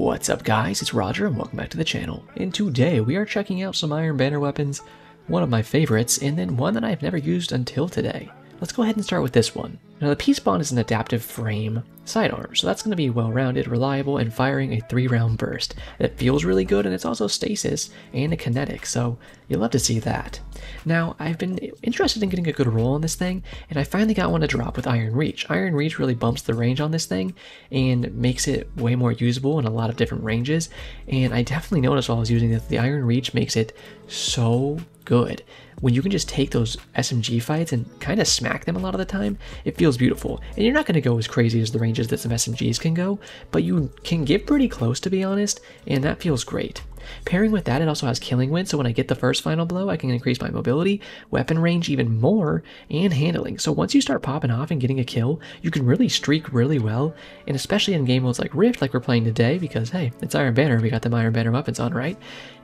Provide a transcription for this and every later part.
What's up guys, it's Roger and welcome back to the channel. And today we are checking out some Iron Banner weapons, one of my favorites, and then one that I've never used until today. Let's go ahead and start with this one. Now the Peace-Bond is an adaptive frame sidearm, so that's going to be well-rounded, reliable, and firing a three-round burst. It feels really good, and it's also stasis and a kinetic, so you'll love to see that. Now, I've been interested in getting a good roll on this thing, and I finally got one to drop with Iron Reach. Iron Reach really bumps the range on this thing and makes it way more usable in a lot of different ranges, and I definitely noticed while I was using it, the Iron Reach makes it so good. When you can just take those SMG fights and kind of smack them a lot of the time, it feels beautiful. And you're not going to go as crazy as the ranges that some SMGs can go, but you can get pretty close to be honest, and that feels great. Pairing with that, it also has Killing Wind, so when I get the first final blow, I can increase my mobility, weapon range even more, and handling. So once you start popping off and getting a kill, you can really streak really well, and especially in game modes like Rift, like we're playing today, because hey, it's Iron Banner, we got them Iron Banner weapons on, right?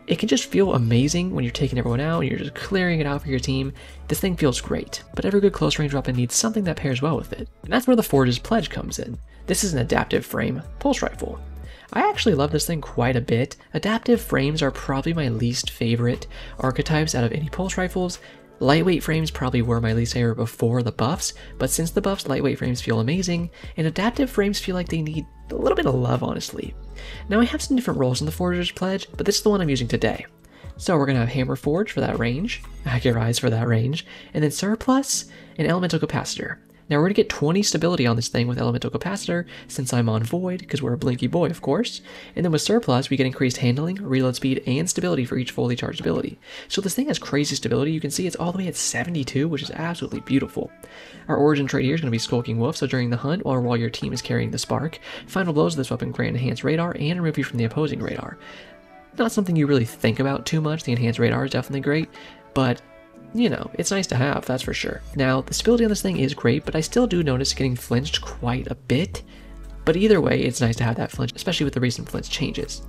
It can just feel amazing when you're taking everyone out and you're just clearing it out for your team. This thing feels great, but every good close range weapon needs something that pairs well with it. And that's where the Forge's Pledge comes in. This is an adaptive frame pulse rifle. I actually love this thing quite a bit. Adaptive frames are probably my least favorite archetypes out of any pulse rifles. Lightweight frames probably were my least favorite before the buffs, but since the buffs, lightweight frames feel amazing, and adaptive frames feel like they need a little bit of love, honestly. Now I have some different roles in the Forger's Pledge, but this is the one I'm using today. So we're to have Hammer Forge for that range, Accurize for that range, and then Surplus and Elemental Capacitor. Now we're going to get 20 stability on this thing with Elemental Capacitor, since I'm on Void, because we're a Blinky boy, of course. And then with Surplus, we get increased handling, reload speed, and stability for each fully charged ability. So this thing has crazy stability. You can see it's all the way at 72, which is absolutely beautiful. Our origin trait here is going to be Skulking Wolf, so during the hunt, or while your team is carrying the Spark, final blows of this weapon grant enhanced radar and remove you from the opposing radar. Not something you really think about too much. The enhanced radar is definitely great, but you know, it's nice to have, that's for sure. Now, the stability on this thing is great, but I still do notice getting flinched quite a bit. But either way, it's nice to have that flinch, especially with the recent flinch changes.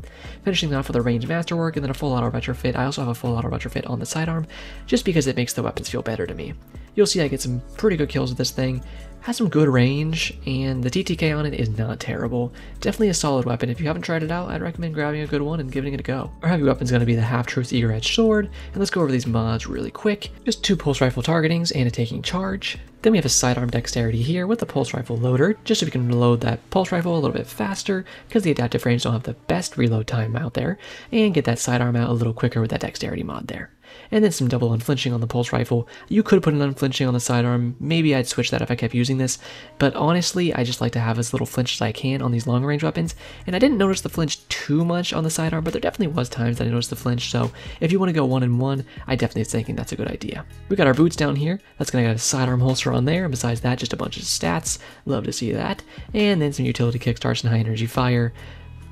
Finishing off with a range masterwork and then a full auto retrofit. I also have a full auto retrofit on the sidearm, just because it makes the weapons feel better to me. You'll see I get some pretty good kills with this thing, has some good range, and the TTK on it is not terrible. Definitely a solid weapon. If you haven't tried it out, I'd recommend grabbing a good one and giving it a go. Our heavy weapon is going to be the Half-Truth Eager Edge Sword, and let's go over these mods really quick. Just two pulse rifle targetings and a taking charge. Then we have a sidearm dexterity here with the pulse rifle loader, just so we can load that pulse rifle a little bit faster, because the adaptive frames don't have the best reload time out there, and get that sidearm out a little quicker with that dexterity mod there and then some double unflinching on the pulse rifle. You could put an unflinching on the sidearm, maybe I'd switch that if I kept using this, but honestly, I just like to have as little flinch as I can on these long range weapons, and I didn't notice the flinch too much on the sidearm, but there definitely was times that I noticed the flinch, so if you want to go one and one, I definitely thinking that's a good idea. We got our boots down here, that's going to get a sidearm holster on there, and besides that, just a bunch of stats, love to see that, and then some utility kickstarts and high energy fire,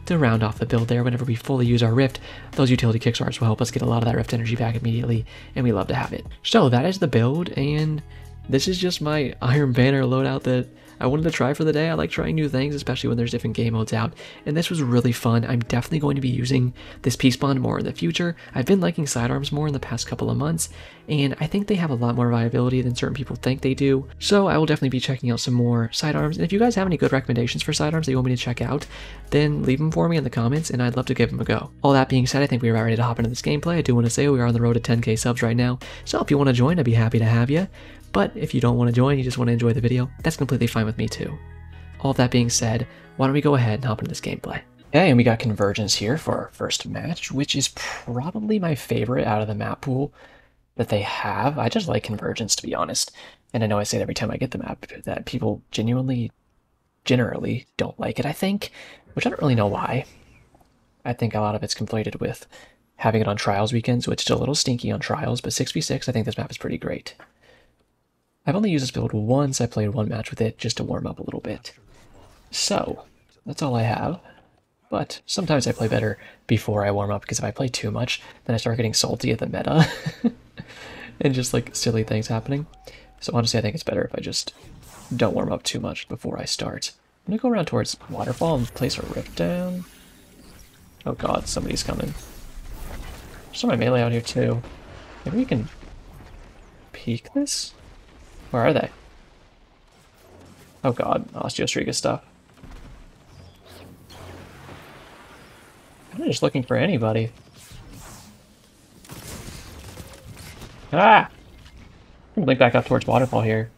to round off the build there whenever we fully use our Rift. Those utility kickstarts will help us get a lot of that Rift energy back immediately, and we love to have it. So that is the build, and this is just my Iron Banner loadout that I wanted to try for the day. I like trying new things, especially when there's different game modes out, and this was really fun. I'm definitely going to be using this Peace-Bond more in the future. I've been liking sidearms more in the past couple of months, and I think they have a lot more viability than certain people think they do. So I will definitely be checking out some more sidearms, and if you guys have any good recommendations for sidearms that you want me to check out, then leave them for me in the comments, and I'd love to give them a go. All that being said, I think we are ready to hop into this gameplay. I do want to say we are on the road to 10k subs right now, so if you want to join, I'd be happy to have you. But if you don't want to join, you just want to enjoy the video, that's completely fine with me too. All that being said, why don't we go ahead and hop into this gameplay. Okay, and we got Convergence here for our first match, which is probably my favorite out of the map pool that they have. I just like Convergence, to be honest. And I know I say it every time I get the map, that people genuinely, generally don't like it, I think, which I don't really know why. I think a lot of it's conflated with having it on Trials weekends, which is a little stinky on Trials, but 6v6, I think this map is pretty great. I've only used this build once. I played one match with it just to warm up a little bit. So, that's all I have. But sometimes I play better before I warm up because if I play too much, then I start getting salty at the meta. and just like silly things happening. So honestly, I think it's better if I just don't warm up too much before I start. I'm gonna go around towards Waterfall and place a rift down. Oh god, somebody's coming. There's some melee out here too. Maybe we can peek this? Where are they? Oh god, Osteostriga stuff. I'm just looking for anybody. Ah! Link back up towards Waterfall here.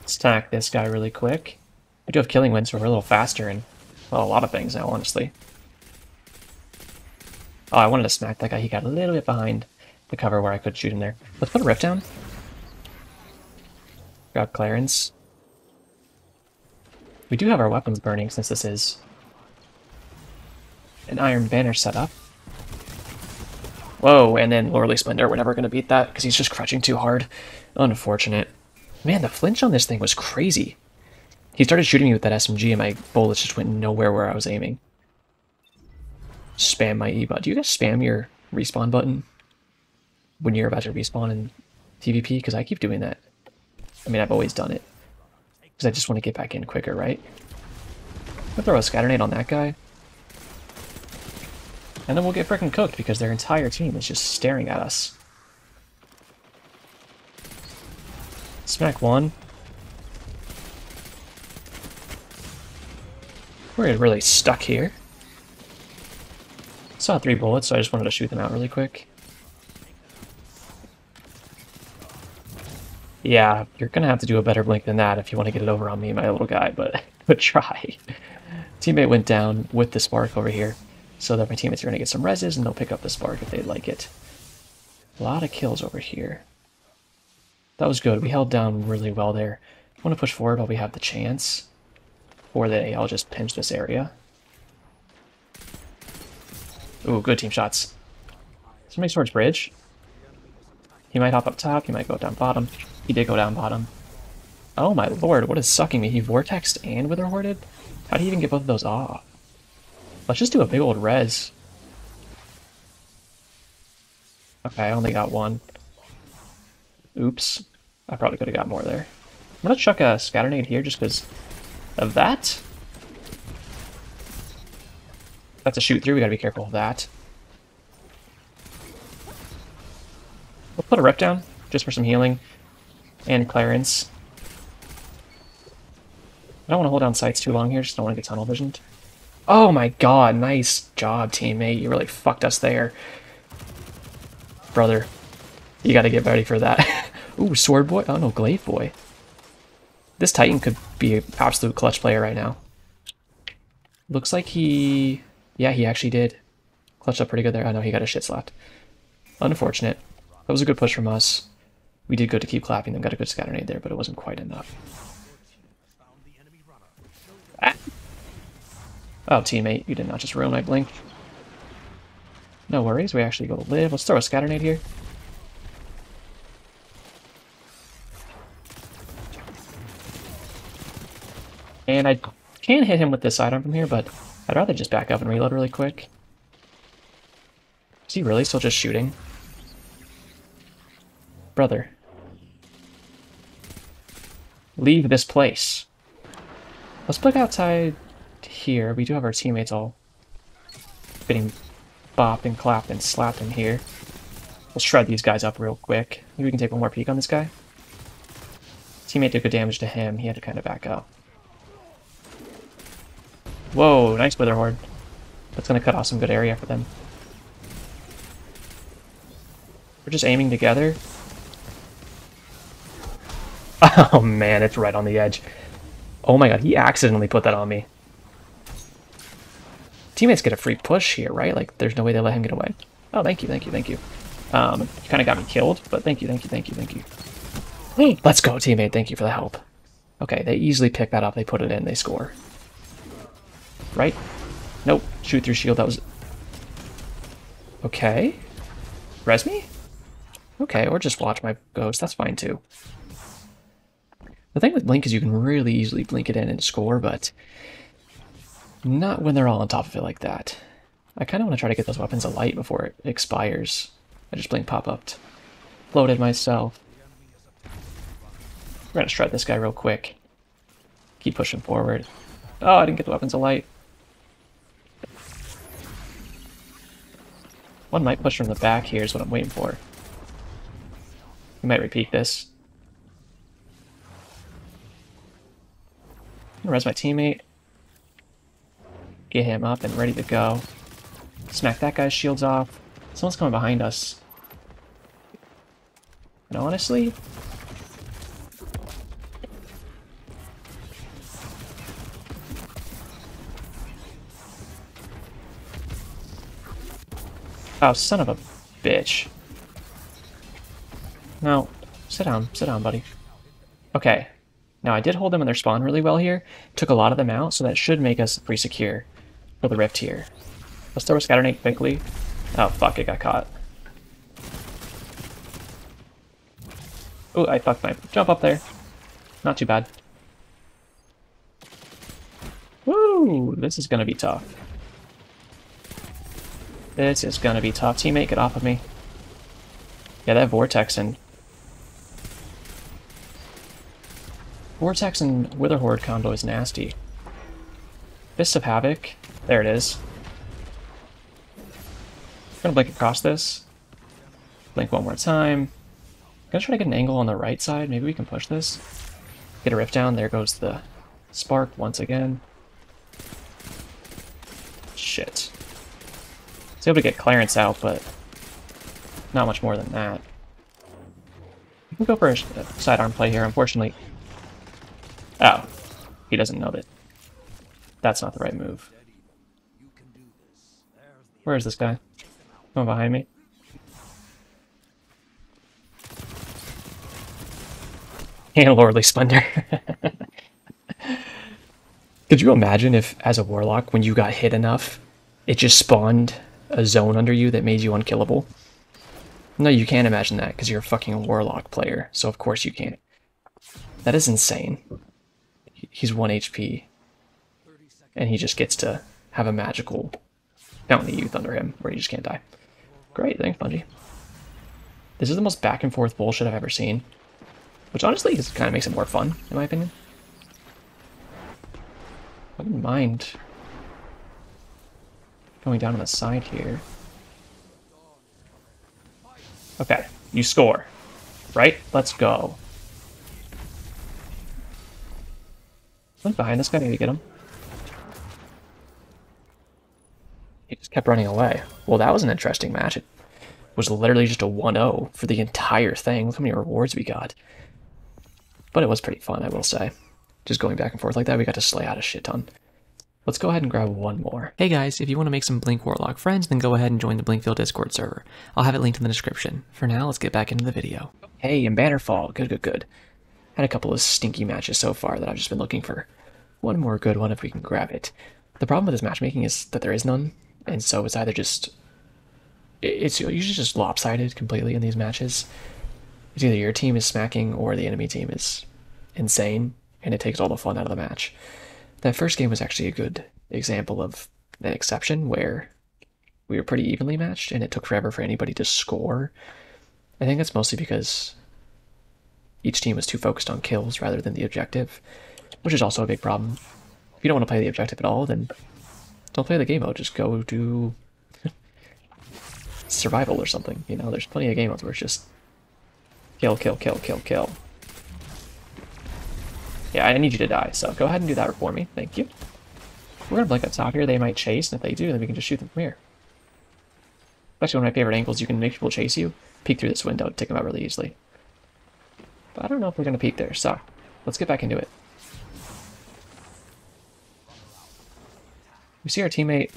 Let's Stack this guy really quick. We do have Killing Wind, so we're a little faster and, well, a lot of things now, honestly. Oh, I wanted to smack that guy. He got a little bit behind the cover where I could shoot him there. Let's put a Rift down. Got Clarence. We do have our weapons burning since this is an Iron Banner setup. Whoa, and then Loreley Splendor, we're never going to beat that because he's just crouching too hard. Unfortunate. Man, the flinch on this thing was crazy. He started shooting me with that SMG and my bullets just went nowhere where I was aiming. Spam my E button. Do you guys spam your respawn button when you're about to respawn in PvP? Because I keep doing that. I mean, I've always done it. Because I just want to get back in quicker, right? I'll throw a scatter on that guy. And then we'll get freaking cooked because their entire team is just staring at us. Smack one. We're really stuck here. Saw three bullets, so I just wanted to shoot them out really quick. Yeah, you're gonna have to do a better blink than that if you want to get it over on me, my little guy, but, but try. Teammate went down with the spark over here so that my teammates are to get some reses and they'll pick up the spark if they like it. A lot of kills over here. That was good. We held down really well there. I want to push forward while we have the chance. Or they all just pinch this area. Ooh, good team shots. Somebody towards bridge. He might hop up top, he might go down bottom. He did go down bottom. Oh my lord, what is sucking me? He vortexed and witherhoarded? How do you even get both of those off? Let's just do a big old res. Okay, I only got one. Oops. I probably could have got more there. I'm gonna chuck a scattered here just because of that. That's a shoot through, we gotta be careful of that. We'll put a rep down, just for some healing. And Clarence. I don't want to hold down sights too long here, just don't want to get tunnel visioned. Oh my god, nice job, teammate. You really fucked us there. Brother, you gotta get ready for that. Ooh, Sword Boy? Oh no, Glaive Boy. This Titan could be an absolute clutch player right now. Looks like he... Yeah, he actually did. Clutched up pretty good there. I oh, know he got a shit slapped. Unfortunate. That was a good push from us. We did good to keep clapping them, got a good scatter nade there, but it wasn't quite enough. Ah. Oh, teammate, you did not just ruin my blink. No worries, we actually go to live. Let's throw a scatter nade here. And I can hit him with this sidearm from here, but I'd rather just back up and reload really quick. Is he really still just shooting? Brother. Leave this place. Let's look outside here. We do have our teammates all getting bopped and clapped and slapped in here. We'll shred these guys up real quick. Maybe we can take one more peek on this guy. Teammate did good damage to him. He had to kind of back up. Whoa, nice Witherhoard. That's going to cut off some good area for them. We're just aiming together. Oh man, it's right on the edge. Oh my god, he accidentally put that on me. Teammates get a free push here, right? Like, there's no way they let him get away. Oh, thank you, thank you, thank you. Um, you kind of got me killed, but thank you, thank you, thank you, thank you. Let's go, teammate. Thank you for the help. Okay, they easily pick that up. They put it in. They score. Right? Nope. Shoot through shield. That was... Okay. Res me? Okay, or just watch my ghost. That's fine, too. The thing with Blink is you can really easily blink it in and score, but not when they're all on top of it like that. I kind of want to try to get those weapons alight before it expires. I just blink pop up. Floated myself. We're gonna shred this guy real quick. Keep pushing forward. Oh, I didn't get the weapons alight. One might push from the back here is what I'm waiting for. We might repeat this. Res my teammate get him up and ready to go. Smack that guy's shields off. Someone's coming behind us. And honestly... Oh, son of a bitch. No, sit down, sit down, buddy. Okay, now I did hold them in their spawn really well here. Took a lot of them out, so that should make us pretty secure for the rift here. Let's throw a scatter nade quickly. Oh fuck, it got caught. Oh, I fucked my jump up there. Not too bad. Woo! This is gonna be tough. This is gonna be tough. Teammate, get off of me. Yeah, that Vortex and... Vortex and Witherhoard combo is nasty. Fist of Havoc. There it is. I'm gonna blink across this. Blink one more time. I'm gonna try to get an angle on the right side. Maybe we can push this. Get a rift down. There goes the spark once again. Shit. It's able to get clearance out, but not much more than that. We can go for a sidearm play here, unfortunately. Oh, he doesn't know that. That's not the right move. Where is this guy? Come behind me. And Loreley Splendor. Could you imagine if, as a Warlock, when you got hit enough, it just spawned a zone under you that made you unkillable? No, you can't imagine that because you're a fucking Warlock player, so of course you can't. That is insane. He's 1 HP, and he just gets to have a magical of Youth under him where he just can't die. Great, thanks, Bungie. This is the most back and forth bullshit I've ever seen. Which honestly is, kind of makes it more fun, in my opinion. I wouldn't mind going down on the side here. Okay, you score. Right? Let's go. What's behind this guy? Maybe get him. He just kept running away. Well, that was an interesting match. It was literally just a 1-0 for the entire thing. Look how many rewards we got. But it was pretty fun, I will say. Just going back and forth like that, we got to slay out a shit ton. Let's go ahead and grab one more. Hey guys, if you want to make some Blink Warlock friends, then go ahead and join the Blinkville Discord server. I'll have it linked in the description. For now, let's get back into the video. Hey, and Bannerfall. Good, good, good. Had a couple of stinky matches so far that I've just been looking for one more good one if we can grab it. The problem with this matchmaking is that there is none, and so it's either just... It's usually just lopsided completely in these matches. It's either your team is smacking or the enemy team is insane, and it takes all the fun out of the match. That first game was actually a good example of an exception where we were pretty evenly matched and it took forever for anybody to score. I think that's mostly because each team was too focused on kills rather than the objective, which is also a big problem. If you don't want to play the objective at all, then don't play the game mode. Just go do survival or something. You know, there's plenty of game modes where it's just kill, kill, kill, kill, kill. Yeah, I need you to die, so go ahead and do that for me. Thank you. We're gonna blink up top here. They might chase, and if they do, then we can just shoot them from here. Actually, one of my favorite angles, you can make people chase you, peek through this window, take them out really easily. But I don't know if we're gonna peek there, so let's get back into it. We see our teammate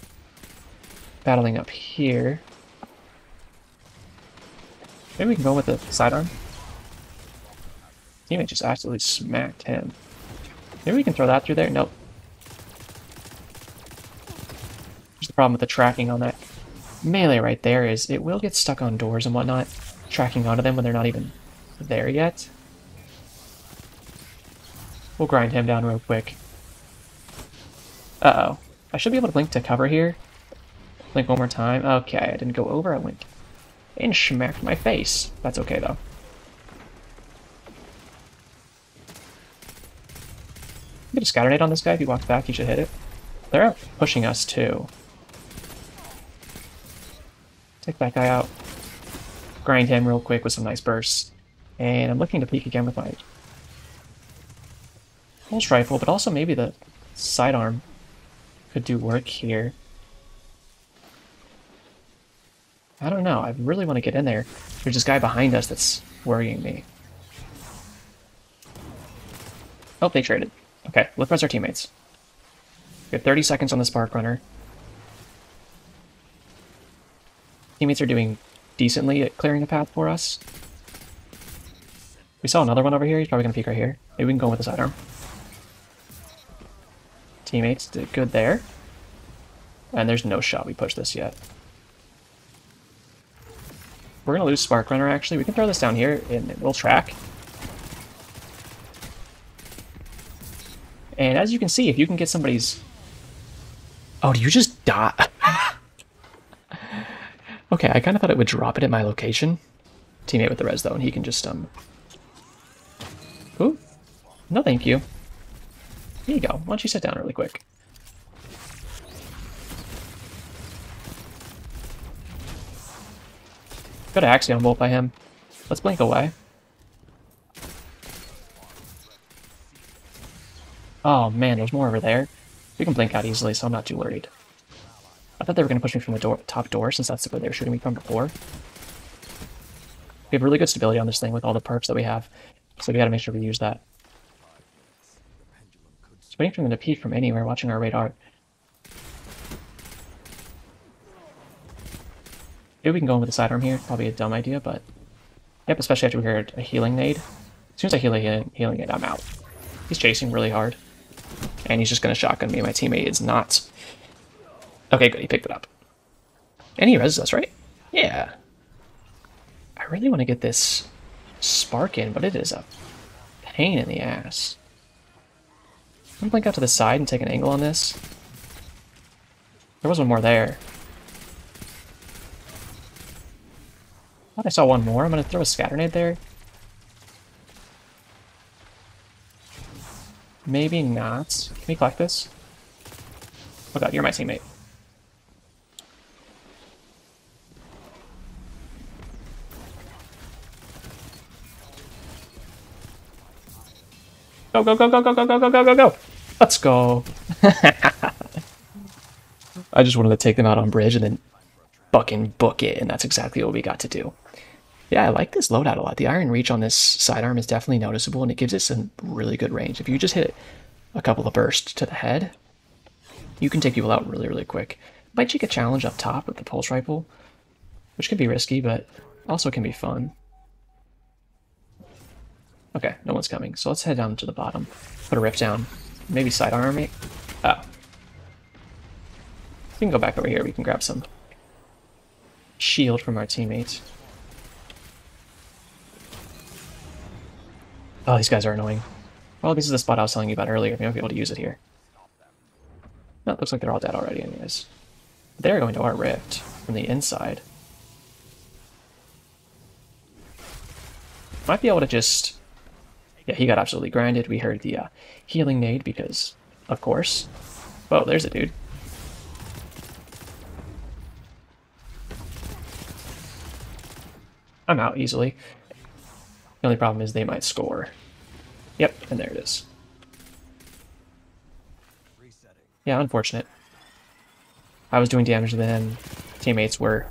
battling up here. Maybe we can go with the sidearm. Teammate just absolutely smacked him. Maybe we can throw that through there? Nope. There's the problem with the tracking on that melee right there is it will get stuck on doors and whatnot, tracking onto them when they're not even there yet. We'll grind him down real quick. Uh-oh. I should be able to blink to cover here. Blink one more time. Okay, I didn't go over, I went and smacked my face. That's okay, though. Get a scatter nade on this guy. If he walks back, he should hit it. They're out pushing us, too. Take that guy out. Grind him real quick with some nice bursts. And I'm looking to peek again with my pulse rifle, but also maybe the sidearm could do work here. I don't know. I really want to get in there. There's this guy behind us that's worrying me. Oh, they traded. Okay, let's press our teammates. We have 30 seconds on the Spark Runner. Teammates are doing decently at clearing the path for us. We saw another one over here. He's probably going to peek right here. Maybe we can go with the sidearm. Teammates did good there. And there's no shot we push this yet. We're going to lose Spark Runner, actually. We can throw this down here, and we'll track. And as you can see, if you can get somebody's... Oh, do you just die? okay, I kind of thought it would drop it at my location. Teammate with the res, though, and he can just, um... Ooh. No, thank you. Here you go. Why don't you sit down really quick? Got an Axion Bolt by him. Let's blink away. Oh man, there's more over there. We can blink out easily, so I'm not too worried. I thought they were going to push me from the door, top door, since that's where they were shooting me from before. We have really good stability on this thing with all the perks that we have, so we gotta make sure we use that. Waiting for them to peek from anywhere, watching our radar. Maybe we can go in with the sidearm here. Probably a dumb idea, but... Yep, especially after we heard a healing nade. As soon as I heal a healing, nade, I'm out. He's chasing really hard. And he's just going to shotgun me. My teammate is not. Okay, good. He picked it up. And he reses us, right? Yeah. I really want to get this spark in, but it is a pain in the ass. I'm blink out to the side and take an angle on this. There was one more there. thought I saw one more. I'm going to throw a scatter nade there. Maybe not. Can we collect this? Oh god, you're my teammate. Go, go, go, go, go, go, go, go, go, go, go! Let's go! I just wanted to take them out on bridge and then fucking book it, and that's exactly what we got to do. Yeah, I like this loadout a lot. The Iron Reach on this sidearm is definitely noticeable, and it gives it some really good range. If you just hit a couple of bursts to the head, you can take people out really, really quick. Might take a challenge up top with the pulse rifle, which can be risky, but also can be fun. Okay, no one's coming, so let's head down to the bottom. Put a rift down. Maybe sidearm me. Oh. We can go back over here. We can grab some shield from our teammates. Oh, these guys are annoying. Well, this is the spot I was telling you about earlier. Maybe I'll be able to use it here. No, it looks like they're all dead already anyways. They're going to our rift from the inside. Might be able to just... Yeah, he got absolutely grinded. We heard the uh, healing nade because, of course. Whoa, there's a dude. I'm out easily. The only problem is they might score. Yep, and there it is. Yeah, unfortunate. I was doing damage to them. Teammates were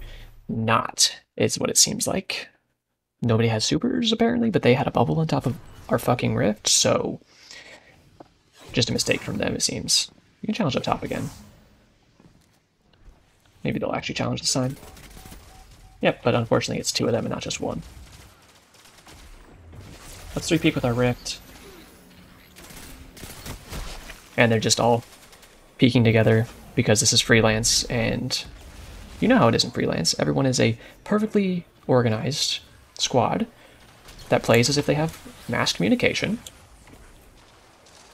not, is what it seems like. Nobody has supers, apparently, but they had a bubble on top of our fucking rift, so... Just a mistake from them, it seems. You can challenge up top again. Maybe they'll actually challenge this time. Yep, but unfortunately it's two of them and not just one. Let's three peek with our Rift. And they're just all peeking together because this is freelance and you know how it is in freelance. Everyone is a perfectly organized squad that plays as if they have mass communication.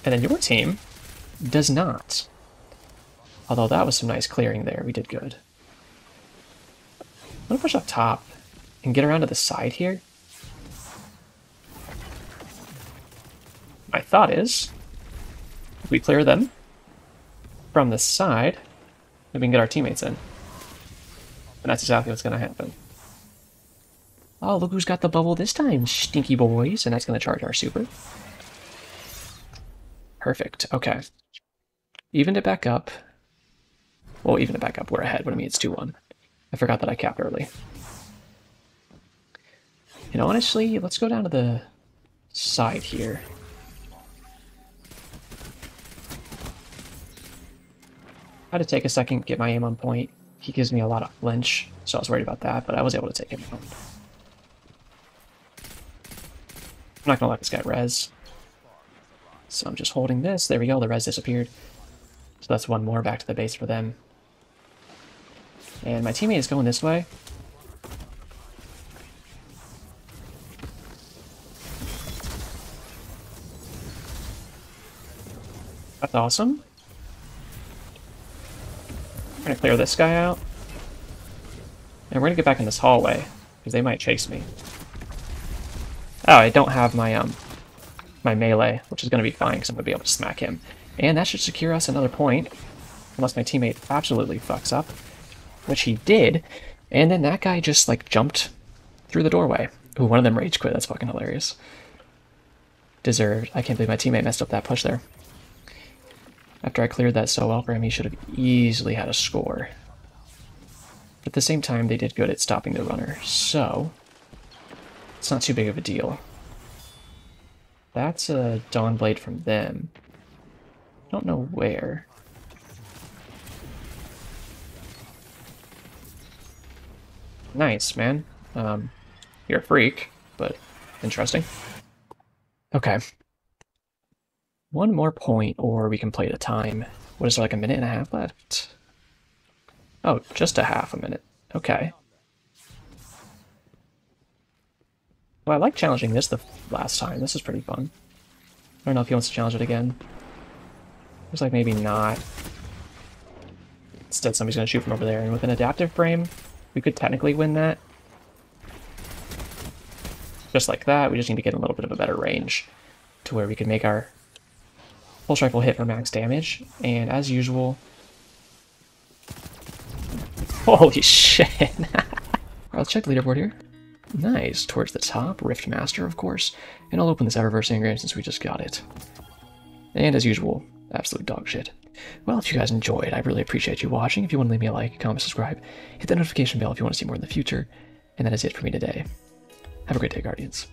And then your team does not. Although that was some nice clearing there. We did good. I'm gonna push up top and get around to the side here. My thought is, if we clear them from the side, then we can get our teammates in. And that's exactly what's to happen. Oh, look who's got the bubble this time, stinky boys. And that's going to charge our super. Perfect. Okay. Even it back up. Well, even it back up. We're ahead. What I mean, it's 2-1. I forgot that I capped early. And honestly, let's go down to the side here. I had to take a second, get my aim on point. He gives me a lot of flinch, so I was worried about that, but I was able to take him out. I'm not gonna let this guy res. So I'm just holding this. There we go, the res disappeared. So that's one more back to the base for them. And my teammate is going this way. That's awesome. I'm gonna clear this guy out. And we're gonna get back in this hallway, because they might chase me. Oh, I don't have my um my melee, which is gonna be fine because I'm gonna be able to smack him. And that should secure us another point, unless my teammate absolutely fucks up, which he did. And then that guy just like jumped through the doorway. Ooh, one of them rage quit. That's fucking hilarious. Deserved. I can't believe my teammate messed up that push there. After I cleared that so well for him, he should have easily had a score. But at the same time, they did good at stopping the runner, so it's not too big of a deal. That's a Dawn Blade from them. Don't know where. Nice, man. Um, you're a freak, but interesting. Okay. One more point, or we can play the time. What is there, like a minute and a half left? Oh, just a half a minute. Okay. Well, I like challenging this the last time. This is pretty fun. I don't know if he wants to challenge it again. Looks like maybe not. Instead, somebody's going to shoot from over there. And with an adaptive frame, we could technically win that. Just like that, we just need to get a little bit of a better range to where we can make our pulse rifle hit for max damage. And as usual... Holy shit! Alright, let's check the leaderboard here. Nice, towards the top, Rift Master, of course. And I'll open this Eververse engram since we just got it. And as usual, absolute dog shit. Well, if you guys enjoyed, I really appreciate you watching. If you want to leave me a like, comment, subscribe, hit the notification bell if you want to see more in the future. And that is it for me today. Have a great day, Guardians.